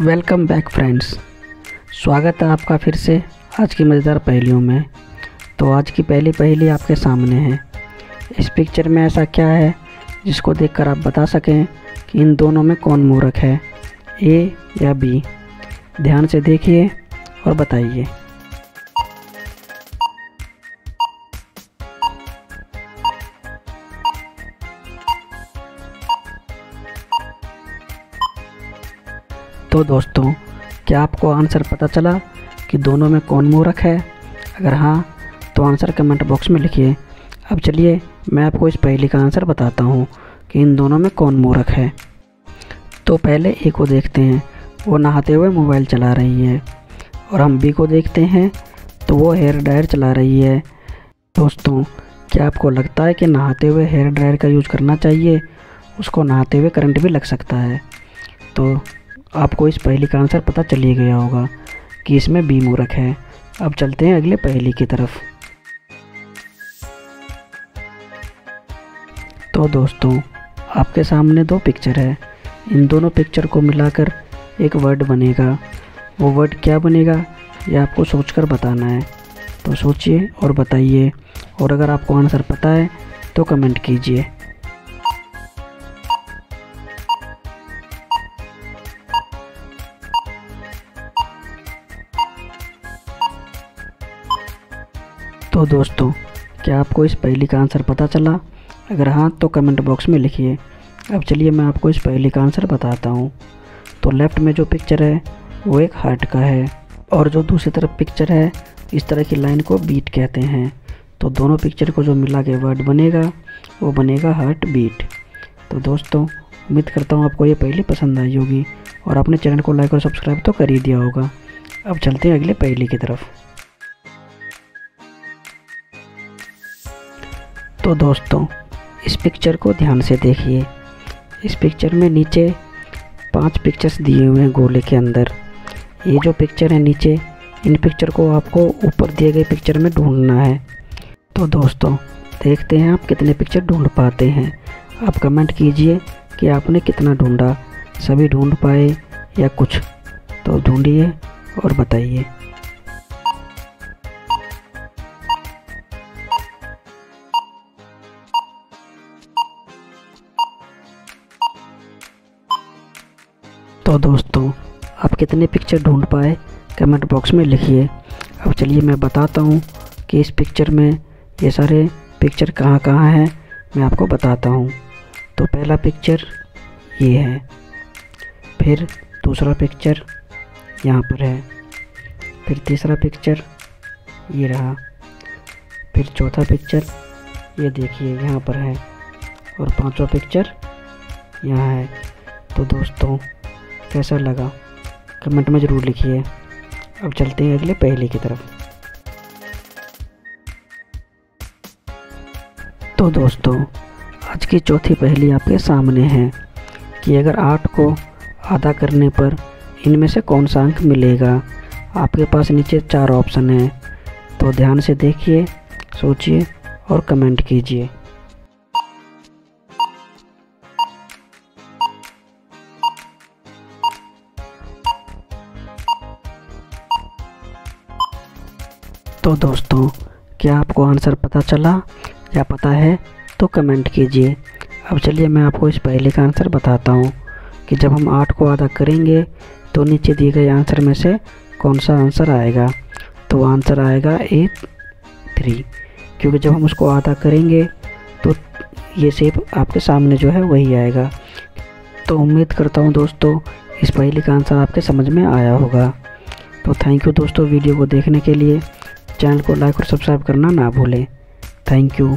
Welcome back friends. स्वागत है आपका फिर से आज की मज़ेदार पहेलियों में। तो आज की पहली पहेली आपके सामने है। इस पिक्चर में ऐसा क्या है, जिसको देखकर आप बता सकें कि इन दोनों में कौन मूर्ख है, ए या बी। ध्यान से देखिए और बताइए। तो दोस्तों, क्या आपको आंसर पता चला कि दोनों में कौन मूर्ख है? अगर हाँ तो आंसर कमेंट बॉक्स में लिखिए। अब चलिए, मैं आपको इस पहेली का आंसर बताता हूँ कि इन दोनों में कौन मूर्ख है। तो पहले ए को देखते हैं। वो नहाते हुए मोबाइल चला रही है। और हम बी को देखते हैं तो वो हेयर ड्रायर चला रही है। दोस्तों, क्या आपको लगता है कि नहाते हुए हेयर ड्रायर का यूज़ करना चाहिए? उसको नहाते हुए करंट भी लग सकता है। तो आपको इस पहेली का आंसर पता चल ही गया होगा कि इसमें बी मूर्ख है। अब चलते हैं अगले पहेली की तरफ़। तो दोस्तों, आपके सामने दो पिक्चर है। इन दोनों पिक्चर को मिलाकर एक वर्ड बनेगा। वो वर्ड क्या बनेगा, ये आपको सोचकर बताना है। तो सोचिए और बताइए। और अगर आपको आंसर पता है तो कमेंट कीजिए। तो दोस्तों, क्या आपको इस पहली का आंसर पता चला? अगर हाँ तो कमेंट बॉक्स में लिखिए। अब चलिए मैं आपको इस पहली का आंसर बताता हूँ। तो लेफ़्ट में जो पिक्चर है, वो एक हार्ट का है और जो दूसरी तरफ़ पिक्चर है, इस तरह की लाइन को बीट कहते हैं। तो दोनों पिक्चर को जो मिला के वर्ड बनेगा, वो बनेगा हार्ट बीट तो दोस्तों, उम्मीद करता हूँ आपको ये पहली पसंद आई होगी और अपने चैनल को लाइक और सब्सक्राइब तो कर ही दिया होगा। अब चलते हैं अगले पहली की तरफ़। तो दोस्तों, इस पिक्चर को ध्यान से देखिए। इस पिक्चर में नीचे पाँच पिक्चर्स दिए हुए हैं गोले के अंदर। ये जो पिक्चर है नीचे, इन पिक्चर को आपको ऊपर दिए गए पिक्चर में ढूंढना है। तो दोस्तों, देखते हैं आप कितने पिक्चर ढूंढ पाते हैं। आप कमेंट कीजिए कि आपने कितना ढूंढा। सभी ढूंढ पाए या कुछ। तो ढूंढिए और बताइए। तो दोस्तों, आप कितने पिक्चर ढूंढ पाए? कमेंट बॉक्स में लिखिए। अब चलिए मैं बताता हूँ कि इस पिक्चर में ये सारे पिक्चर कहाँ कहाँ हैं, मैं आपको बताता हूँ। तो पहला पिक्चर ये है। फिर दूसरा पिक्चर यहाँ पर है। फिर तीसरा पिक्चर ये रहा। फिर चौथा पिक्चर ये देखिए, यहाँ पर है। और पांचवा पिक्चर यहाँ है। तो दोस्तों कैसा लगा। कमेंट में ज़रूर लिखिए। अब चलते हैं अगले पहले की तरफ़। तो दोस्तों, आज की चौथी पहली आपके सामने है कि अगर आठ को आधा करने पर इनमें से कौन सा अंक मिलेगा? आपके पास नीचे चार ऑप्शन हैं। तो ध्यान से देखिए, सोचिए और कमेंट कीजिए। तो दोस्तों, क्या आपको आंसर पता चला या पता है तो कमेंट कीजिए। अब चलिए मैं आपको इस पहले का आंसर बताता हूँ कि जब हम आठ को आधा करेंगे तो नीचे दिए गए आंसर में से कौन सा आंसर आएगा? तो आंसर आएगा ए थ्री, क्योंकि जब हम उसको आधा करेंगे तो ये शेप आपके सामने जो है वही आएगा। तो उम्मीद करता हूँ दोस्तों, इस पहले का आंसर आपके समझ में आया होगा। तो थैंक यू दोस्तों वीडियो को देखने के लिए। चैनल को लाइक और सब्सक्राइब करना ना भूलें। Thank you